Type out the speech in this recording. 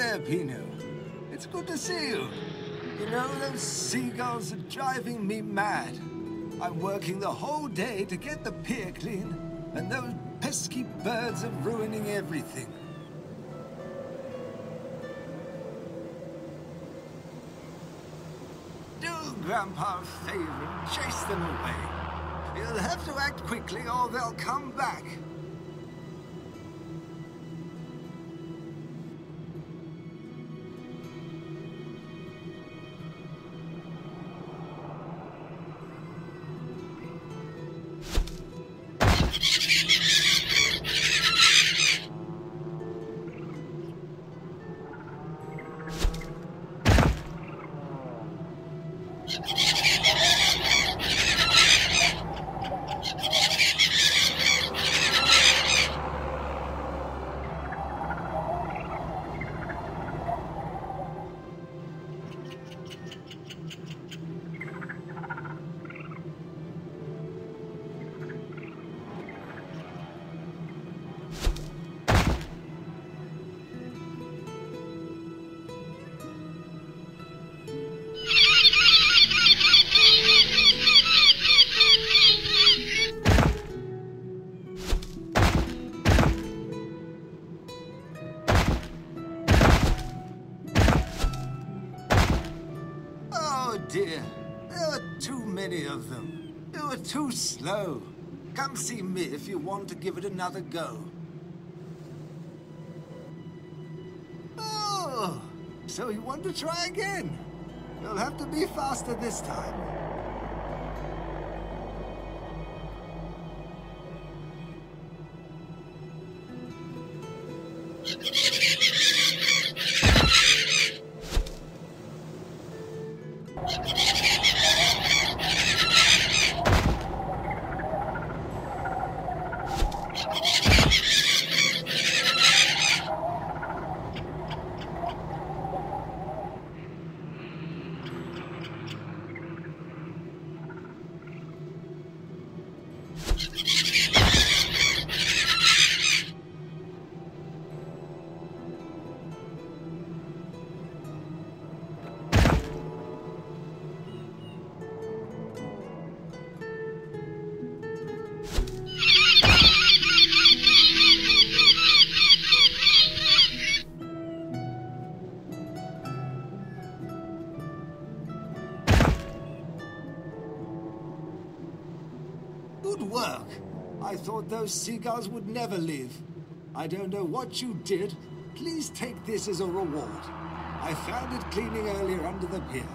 there, Pino. It's good to see you. You know, those seagulls are driving me mad. I'm working the whole day to get the pier clean, and those pesky birds are ruining everything. Do Grandpa a favor and chase them away. You'll have to act quickly or they'll come back. Oh dear, there are too many of them. You were too slow. Come see me if you want to give it another go. Oh, so you want to try again? You'll have to be faster this time. Yeah. Good work. I thought those seagulls would never leave. I don't know what you did. Please take this as a reward. I found it cleaning earlier under the pier.